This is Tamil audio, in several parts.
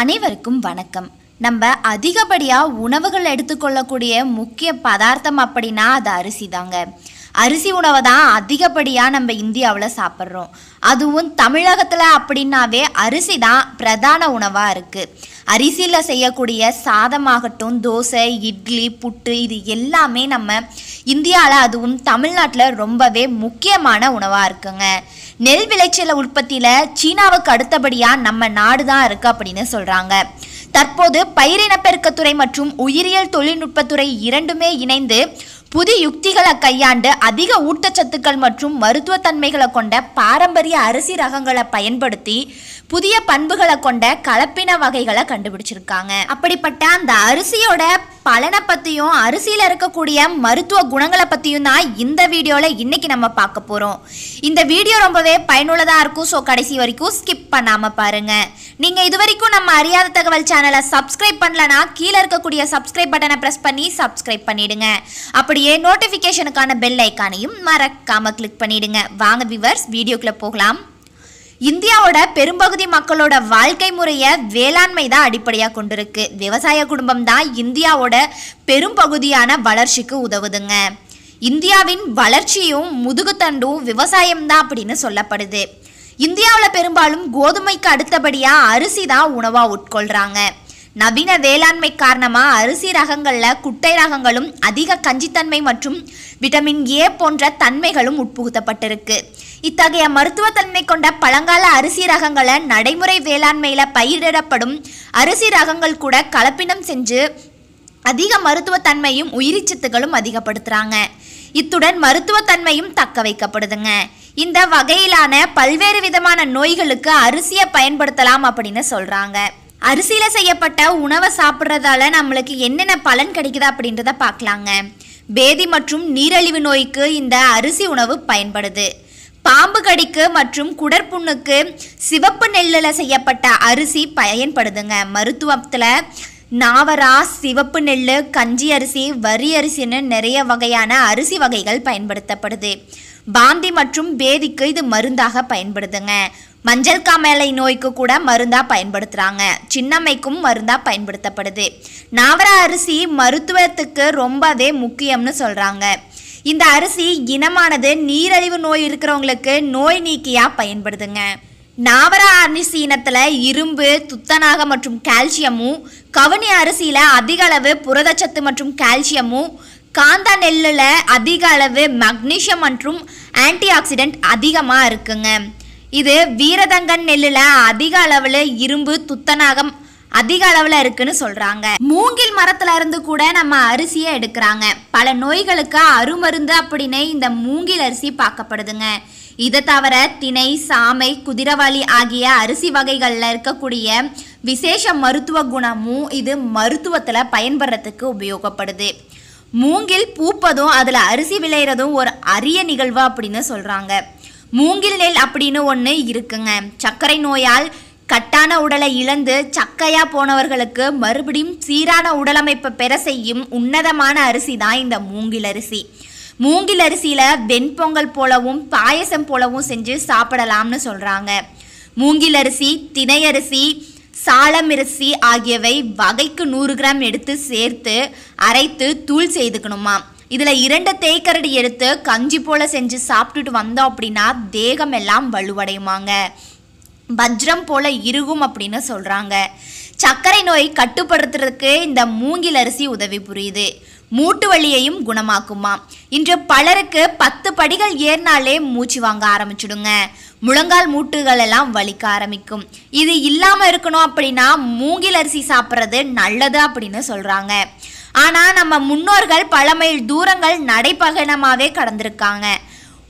அனைவருக்கும் வணக்கம். நம்ம அதிகப்படியாக உணவுகள் எடுத்துக்கொள்ளக்கூடிய முக்கிய பதார்த்தம் அப்படின்னா அது அரிசி தாங்க. அரிசி உணவை தான் அதிகப்படியாக நம்ம இந்தியாவில் சாப்பிட்றோம். அதுவும் தமிழகத்தில் அப்படின்னாவே அரிசி தான் பிரதான உணவாக இருக்குது அரிசியில் செய்யக்கூடிய சாதமாகட்டும் தோசை இட்லி புட்டு இது எல்லாமே நம்ம இந்தியாவில் அதுவும் தமிழ்நாட்டில் ரொம்பவே முக்கியமான உணவாக இருக்குங்க. நெல் விளைச்சல உற்பத்தியில் சீனாவுக்கு அடுத்தபடியாக நம்ம நாடு தான் இருக்குது அப்படின்னு சொல்கிறாங்க தற்போது பயிரினப்பெருக்கத்துறை மற்றும் உயிரியல் தொழில்நுட்பத்துறை இரண்டுமே இணைந்து புதிய யுக்திகளை கையாண்டு அதிக ஊட்டச்சத்துக்கள் மற்றும் மருத்துவத்தன்மைகளை கொண்ட பாரம்பரிய அரிசி ரகங்களை பயன்படுத்தி புதிய பண்புகளை கொண்ட கலப்பின வகைகளை கண்டுபிடிச்சிருக்காங்க. அப்படிப்பட்ட அந்த அரிசியோட பலனை பற்றியும் அரிசியில் இருக்கக்கூடிய மருத்துவ குணங்களை பற்றியும் தான் இந்த வீடியோவில் இன்றைக்கி நம்ம பார்க்க போகிறோம் இந்த வீடியோ ரொம்பவே பயனுள்ளதாக இருக்கும். ஸோ கடைசி வரைக்கும் ஸ்கிப் பண்ணாமல் பாருங்கள் நீங்கள் இது வரைக்கும் நம்ம அறியாத தகவல் சேனலை சப்ஸ்கிரைப் பண்ணலனா கீழே இருக்கக்கூடிய சப்ஸ்கிரைப் பட்டனை ப்ரெஸ் பண்ணி சப்ஸ்கிரைப் பண்ணிடுங்க. அப்படியே நோட்டிஃபிகேஷனுக்கான பெல் ஐக்கானையும் மறக்காமல் கிளிக் பண்ணிடுங்க. வாங்க விவர்ஸ் வீடியோக்குள்ளே போகலாம். இந்தியாவோட பெரும்பகுதி மக்களோட வாழ்க்கை முறையை வேளாண்மை தான் அடிப்படையாக கொண்டிருக்கு. விவசாய குடும்பம் தான் இந்தியாவோட பெரும்பகுதியான வளர்ச்சிக்கு உதவுதுங்க. இந்தியாவின் வளர்ச்சியும் முதுகுத்தண்டும் விவசாயம் தான் அப்படின்னு சொல்லப்படுது. இந்தியாவில் பெரும்பாலும் கோதுமைக்கு அடுத்தபடியாக அரிசி தான் உணவாக உட்கொள்கிறாங்க நவீன வேளாண்மை காரணமாக அரிசி ரகங்களில் குட்டை ரகங்களும் அதிக கஞ்சித்தன்மை மற்றும் விட்டமின் ஏ போன்ற தன்மைகளும் உட்புகுத்தப்பட்டிருக்கு. இத்தகைய மருத்துவத்தன்மை கொண்ட பழங்கால அரிசி ரகங்களை நடைமுறை வேளாண்மையில் பயிரிடப்படும் அரிசி ரகங்கள் கூட கலப்பினம் செஞ்சு அதிக மருத்துவத்தன்மையும் உயிரிச்சத்துகளும் அதிகப்படுத்துகிறாங்க இத்துடன் மருத்துவத்தன்மையும் தக்க வைக்கப்படுதுங்க. இந்த வகையிலான பல்வேறு விதமான நோய்களுக்கு அரிசியை பயன்படுத்தலாம் அப்படின்னு சொல்கிறாங்க அரிசியில் செய்யப்பட்ட உணவை சாப்பிட்றதால நம்மளுக்கு என்னென்ன பலன் கிடைக்குது அப்படின்றத பார்க்கலாங்க. பேதி மற்றும் நீரிழிவு நோய்க்கு இந்த அரிசி உணவு பயன்படுது. பாம்பு கடிக்கு மற்றும் குடற்புண்ணுக்கு சிவப்பு நெல்லில் செய்யப்பட்ட அரிசி பயன்படுதுங்க. மருத்துவத்தில் நாவரா சிவப்பு நெல் கஞ்சி அரிசி வரி அரிசின்னு நிறைய வகையான அரிசி வகைகள் பயன்படுத்தப்படுது. பாந்தி மற்றும் பேதிக்கு இது மருந்தாக பயன்படுதுங்க. மஞ்சள் காமலை நோய்க்கு கூட மருந்தா பயன்படுத்துகிறாங்க சின்னம்மைக்கும் மருந்தா பயன்படுத்தப்படுது. நாவரா அரிசி மருத்துவத்துக்கு ரொம்பவே முக்கியம்னு சொல்கிறாங்க இந்த அரிசி இனமானது நீரழிவு நோய் இருக்கிறவங்களுக்கு நோய் நீக்கியாக பயன்படுதுங்க. நாவரா அரிசி இனத்தில் இரும்பு துத்தநாக மற்றும் கால்சியமும் கவனி அரிசியில் அதிக அளவு புரதச்சத்து மற்றும் கால்சியமும் காந்தா நெல்லில் அதிக அளவு மக்னீசியம் மற்றும் ஆன்டி ஆக்சிடென்ட் அதிகமாக இருக்குங்க. இது வீரதங்கன் நெல்லில் அதிக அளவில் இரும்பு துத்தநாகம் அதிக அளவில் இருக்குன்னு சொல்கிறாங்க மூங்கில் மரத்துல இருந்து கூட நம்ம அரிசியை எடுக்கிறாங்க. பல நோய்களுக்கு அருமருந்து அப்படின்னு இந்த மூங்கில் அரிசி பார்க்கப்படுதுங்க. இதை தவிர திணை சாமை குதிரவாளி ஆகிய அரிசி வகைகளில் இருக்கக்கூடிய விசேஷ மருத்துவ குணமும் இது மருத்துவத்தில் பயன்படுறதுக்கு உபயோகப்படுது. மூங்கில் பூப்பதும் அதில் அரிசி விளையிறதும் ஒரு அரிய நிகழ்வு அப்படின்னு சொல்கிறாங்க மூங்கில் நெல் அப்படின்னு ஒன்று இருக்குங்க. சர்க்கரை நோயால் கட்டான உடலை இழந்து சக்கையா போனவர்களுக்கு மறுபடியும் சீரான உடலமைப்பை பெற செய்யும் உன்னதமான அரிசி தான் இந்த மூங்கில் அரிசி. மூங்கில் அரிசியில் வெண்பொங்கல் போலவும் பாயசம் போலவும் செஞ்சு சாப்பிடலாம்னு சொல்கிறாங்க மூங்கில் அரிசி தினை அரிசி சாளம் அரிசி ஆகியவை வகைக்கு நூறு கிராம் எடுத்து சேர்த்து அரைத்து தூள் செய்துக்கணுமா இதில் இரண்டு தேய்க்கரடி எடுத்து கஞ்சி போல செஞ்சு சாப்பிட்டுட்டு வந்தோம் அப்படின்னா தேகம் எல்லாம் வலுவடையுமாங்க. வஜ்ரம் போல இருகும் அப்படின்னு சொல்கிறாங்க சர்க்கரை நோய் கட்டுப்படுத்துறதுக்கு இந்த மூங்கில் அரிசி உதவி புரியுது. மூட்டு வலியையும் குணமாக்குமா. இன்று பலருக்கு பத்து படிகள் ஏறினாலே மூச்சு வாங்க ஆரம்பிச்சிடுங்க. முழங்கால் மூட்டுகள் எல்லாம் வலிக்க ஆரம்பிக்கும். இது இல்லாமல் இருக்கணும் அப்படின்னா மூங்கில் அரிசி சாப்பிட்றது நல்லது அப்படின்னு சொல்கிறாங்க ஆனால் நம்ம முன்னோர்கள் பல மைல் தூரங்கள் நடைப்பகனமாகவே கடந்திருக்காங்க.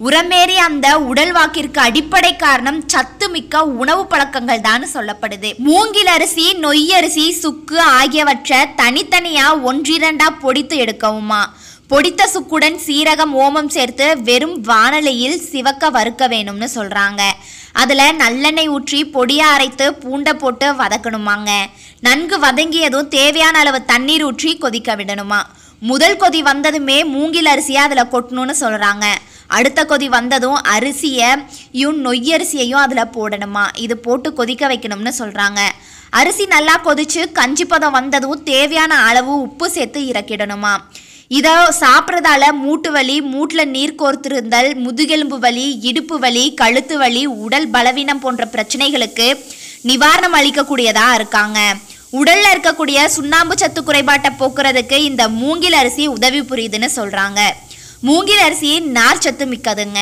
உரமேறி அந்த உடல் வாக்கிற்கு அடிப்படை காரணம் சத்து மிக்க உணவு பழக்கங்கள் தான் சொல்லப்படுது. மூங்கில் அரிசி நொய்யரிசி சுக்கு ஆகியவற்றை தனித்தனியா ஒன்றிரண்டா பொடித்து எடுக்கவுமா? பொடித்த சுக்குடன் சீரகம் ஓமம் சேர்த்து வெறும் வானலியில் சிவக்க வறுக்க வேணும்னு சொல்கிறாங்க அதில் நல்லெண்ணெய் ஊற்றி பொடியாக அரைத்து பூண்டை போட்டு வதக்கணுமாங்க. நன்கு வதங்கியதும் தேவையான அளவு தண்ணீர் ஊற்றி கொதிக்க விடணுமா. முதல் கொதி வந்ததுமே மூங்கில் அரிசியை அதில் கொட்டணும்னு சொல்கிறாங்க அடுத்த கொதி வந்ததும் அரிசியையும் நொய்யரிசியையும் அதில் போடணுமா. இது போட்டு கொதிக்க வைக்கணும்னு சொல்கிறாங்க அரிசி நல்லா கொதிச்சு கஞ்சி பதம் வந்ததும் தேவையான அளவு உப்பு சேர்த்து இறக்கிடணுமா. இதை சாப்பிட்றதால மூட்டு வலி மூட்டில் நீர் கோர்த்திருந்தல் முதுகெலும்பு வலி இடுப்பு வலி கழுத்து வலி உடல் பலவீனம் போன்ற பிரச்சனைகளுக்கு நிவாரணம் அளிக்கக்கூடியதாக இருக்காங்க. உடலில் இருக்கக்கூடிய சுண்ணாம்பு சத்து குறைபாட்டை போக்குறதுக்கு இந்த மூங்கில் அரிசி உதவி புரியுதுன்னு சொல்கிறாங்க மூங்கில் அரிசி நார் சத்து மிக்கதுங்க.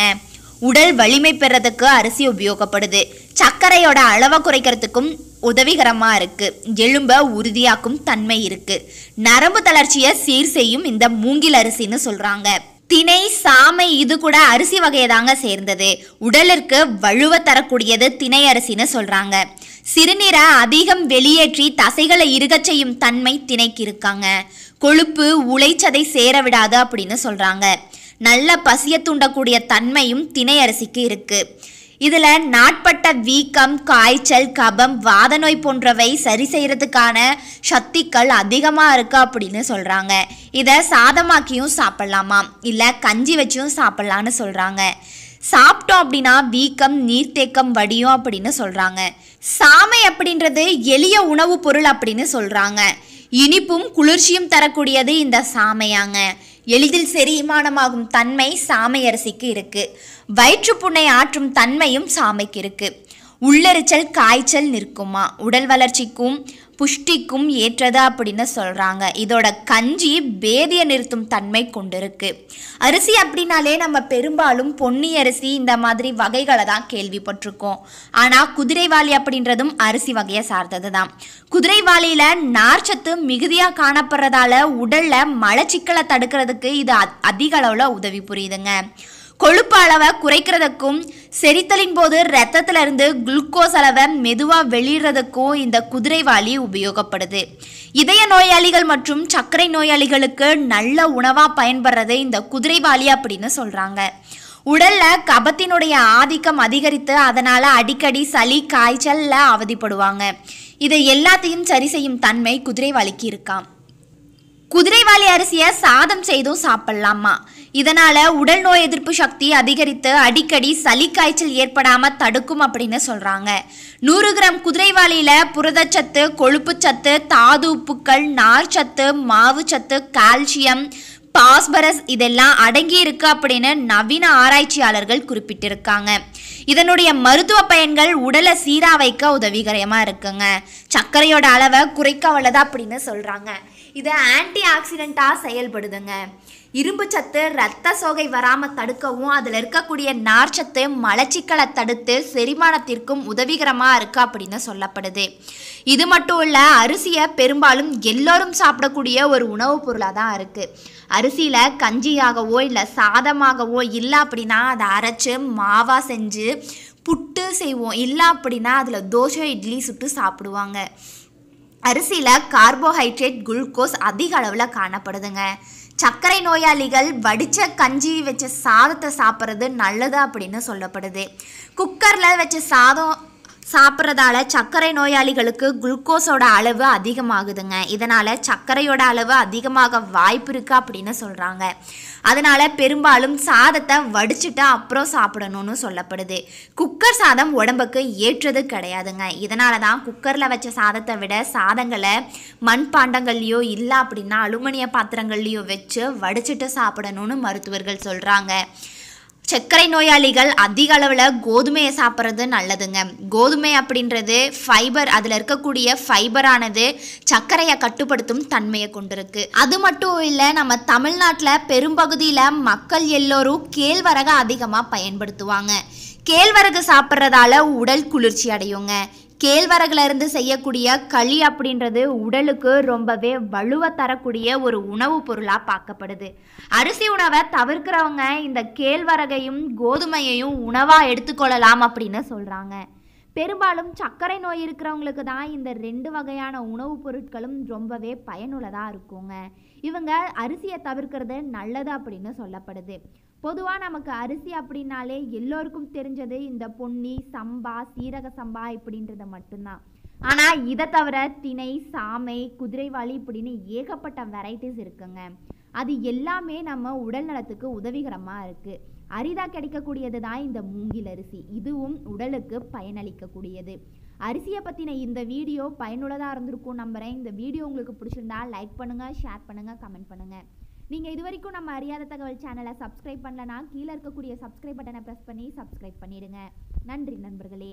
உடல் வலிமை பெறதுக்கு அரிசி உபயோகப்படுது. சர்க்கரையோட அளவை குறைக்கிறதுக்கும் உதவிகரமாக இருக்கு. எலும்ப உறுதியாக்கும் தன்மை இருக்கு. நரம்பு தளர்ச்சியை சீர் செய்யும் இந்த மூங்கில் அரிசின்னு சொல்றாங்க. திணை சாமை இது கூட அரிசி வகையை தாங்க சேர்ந்தது. உடலிற்கு வலுவ தரக்கூடியது திணை அரிசின்னு சொல்றாங்க. சிறுநீரை அதிகம் வெளியேற்றி தசைகளை இருகச் செய்யும் தன்மை திணைக்கு இருக்காங்க. கொழுப்பு உழைச்சதை சேர விடாது அப்படின்னு சொல்றாங்க. நல்ல பசிய தூண்டக்கூடிய தன்மையும் திணையரசிக்கு இருக்கு. இதில் நாட்பட்ட வீக்கம் காய்ச்சல் கபம் வாத நோய் போன்றவை சரி செய்கிறதுக்கான சக்திகள் அதிகமாக இருக்கு அப்படின்னு சொல்கிறாங்க இதை சாதமாக்கியும் சாப்பிட்லாமா? இல்லை கஞ்சி வச்சும் சாப்பிட்லான்னு சொல்கிறாங்க சாப்பிட்டோம் அப்படின்னா வீக்கம் நீர்த்தேக்கம் வடியும் அப்படின்னு சொல்கிறாங்க சாமை அப்படின்றது எளிய உணவுப் பொருள் அப்படின்னு சொல்கிறாங்க இனிப்பும் குளிர்ச்சியும் தரக்கூடியது இந்த சாமையாங்க. எளிதில் செரிமானமாகும் தன்மை சாமை அரிசிக்கு இருக்கு. வயிற்றுப்புண்ணை ஆற்றும் தன்மையும் சாமைக்கு இருக்கு. உள்ளெரிச்சல் காய்ச்சல் நிற்குமா? உடல் வளர்ச்சிக்கும் புஷ்டிக்கும் ஏற்றது அப்படின்னு சொல்கிறாங்க இதோட கஞ்சி பேதியை நிறுத்தும் தன்மை கொண்டிருக்கு. அரிசி அப்படின்னாலே நம்ம பெரும்பாலும் பொன்னி அரிசி இந்த மாதிரி வகைகளை தான் கேள்விப்பட்டிருக்கோம். ஆனால் குதிரைவாளி அப்படின்றதும் அரிசி வகையை சார்ந்தது தான் குதிரைவாளியில் நார்ச்சத்து மிகுதியாக காணப்படுறதால உடலில் மலச்சிக்கலை தடுக்கிறதுக்கு இது அதிக அளவில் உதவி புரியுதுங்க. கொழுப்பு அளவை குறைக்கிறதுக்கும் செரித்தலின் போது ரத்தத்துல இருந்து குளுக்கோஸ் அளவை மெதுவாக வெளியிடுறதுக்கும் இந்த குதிரைவாலி உபயோகப்படுது. இதய நோயாளிகள் மற்றும் சர்க்கரை நோயாளிகளுக்கு நல்ல உணவாக பயன்படுறது இந்த குதிரைவாலி அப்படின்னு சொல்கிறாங்க உடல்ல கபத்தினுடைய ஆதிக்கம் அதிகரித்து அதனால அடிக்கடி சளி காய்ச்சல்ல அவதிப்படுவாங்க. இதை எல்லாத்தையும் சரி செய்யும் தன்மை குதிரைவாளிக்கு இருக்கான் குதிரைவாலி அரிசியை சாதம் செய்தும் சாப்பிடலாமா? இதனால உடல் நோய் எதிர்ப்பு சக்தி அதிகரித்து அடிக்கடி சளி காய்ச்சல் ஏற்படாம தடுக்கும் அப்படின்னு சொல்றாங்க. நூறு கிராம் குதிரைவாலியில புரதச்சத்து கொழுப்புச்சத்து தாது உப்புக்கள் நார்ச்சத்து மாவுச்சத்து கால்சியம் பாஸ்பரஸ் இதெல்லாம் அடங்கி இருக்கு அப்படின்னு நவீன ஆராய்ச்சியாளர்கள் குறிப்பிட்டிருக்காங்க. இதனுடைய மருத்துவ பயன்கள் உடலை சீரா வைக்க உதவிகரமாக இருக்குங்க. சர்க்கரையோட அளவை குறைக்க வல்லதா அப்படின்னு சொல்கிறாங்க இது ஆன்டி ஆக்சிடெண்ட்டாக செயல்படுதுங்க. இரும்பு சத்து ரத்த சோகை வராமல் தடுக்கவும் அதில் இருக்கக்கூடிய நார்ச்சத்து மலச்சிக்கலை தடுத்து செரிமானத்திற்கும் உதவிகரமாக இருக்குது அப்படின்னு சொல்லப்படுது. இது மட்டும் இல்லை அரிசியை பெரும்பாலும் எல்லோரும் சாப்பிடக்கூடிய ஒரு உணவுப் பொருளாக தான் இருக்குது அரிசியில் கஞ்சியாகவோ இல்லை சாதமாகவோ இல்லை அப்படின்னா அதை அரைச்சி மாவாக செஞ்சு புட்டு செய்வோம். இல்லை அப்படின்னா அதில் தோசை இட்லி சுட்டு சாப்பிடுவாங்க. அரிசியில் கார்போஹைட்ரேட் குளுக்கோஸ் அதிக அளவில் காணப்படுதுங்க. சர்க்கரை நோயாளிகள் வடித்த கஞ்சி வச்ச சாதத்தை சாப்பிட்றது நல்லது அப்படின்னு சொல்லப்படுது. குக்கரில் வச்ச சாதம் சாப்பிட்றதால சர்க்கரை நோயாளிகளுக்கு குளுக்கோஸோட அளவு அதிகமாகுதுங்க. இதனால் சர்க்கரையோட அளவு அதிகமாக வாய்ப்பு இருக்குது அப்படின்னு சொல்கிறாங்க அதனால் பெரும்பாலும் சாதத்தை வடிச்சிட்டு அப்புறம் சாப்பிடணும்னு சொல்லப்படுது. குக்கர் சாதம் உடம்புக்கு ஏற்றது கிடையாதுங்க. இதனால தான் குக்கரில் வச்ச சாதத்தை விட சாதங்களை மண்பாண்டங்கள்லையோ இல்லை அப்படின்னா அலுமினிய பாத்திரங்கள்லையோ வச்சு வடிச்சிட்டு சாப்பிடணும்னு மருத்துவர்கள் சொல்கிறாங்க சர்க்கரை நோயாளிகள் அதிக அளவில் கோதுமையை சாப்பிட்றது நல்லதுங்க. கோதுமை அப்படின்றது ஃபைபர் அதில் இருக்கக்கூடிய ஃபைபரானது சர்க்கரையை கட்டுப்படுத்தும் தன்மையை கொண்டிருக்கு. அது மட்டும் இல்லை நம்ம தமிழ்நாட்டில் பெரும்பகுதியில் மக்கள் எல்லோரும் கேழ்வரகை அதிகமாக பயன்படுத்துவாங்க. கேழ்வரகு சாப்பிட்றதால உடல் குளிர்ச்சி அடையுங்க. கேழ்வரகுல இருந்து செய்யக்கூடிய களி அப்படின்றது உடலுக்கு ரொம்பவே வலுவை தரக்கூடிய ஒரு உணவுப் பொருளாக பார்க்கப்படுது. அரிசி உணவை தவிர்க்கிறவங்க இந்த கேழ்வரகையும் கோதுமையையும் உணவாக எடுத்துக்கொள்ளலாம் அப்படின்னு சொல்கிறாங்க பெரும்பாலும் சர்க்கரை நோய் இருக்கிறவங்களுக்கு தான் இந்த ரெண்டு வகையான உணவுப் பொருட்களும் ரொம்பவே பயனுள்ளதாக இருக்குங்க. இவங்க அரிசியை தவிர்க்கிறது நல்லது அப்படின்னு சொல்லப்படுது. பொதுவாக நமக்கு அரிசி அப்படின்னாலே எல்லோருக்கும் தெரிஞ்சது இந்த பொன்னி சம்பா சீரக சம்பா இப்படின்றது மட்டும்தான். ஆனால் இதை தவிர திணை சாமை குதிரைவாளி இப்படின்னு ஏகப்பட்ட வெரைட்டிஸ் இருக்குங்க. அது எல்லாமே நம்ம உடல் நலத்துக்கு உதவிகரமாக இருக்குது அரிதாக கிடைக்கக்கூடியது தான் இந்த மூங்கில் அரிசி. இதுவும் உடலுக்கு பயனளிக்கக்கூடியது. அரிசியை பற்றின இந்த வீடியோ பயனுள்ளதாக இருந்திருக்கும் நம்புகிறேன் இந்த வீடியோ உங்களுக்கு பிடிச்சிருந்தா லைக் பண்ணுங்கள் ஷேர் பண்ணுங்கள் கமெண்ட் பண்ணுங்கள் நீங்கள் இது வரைக்கும் நம்ம அறியாத தகவல் சேனலை சப்ஸ்கிரைப் பண்ணலனா கீழே இருக்கக்கூடிய சப்ஸ்கிரைப் பட்டனை ப்ரெஸ் பண்ணி சப்ஸ்கிரைப் பண்ணிடுங்க. நன்றி நண்பர்களே.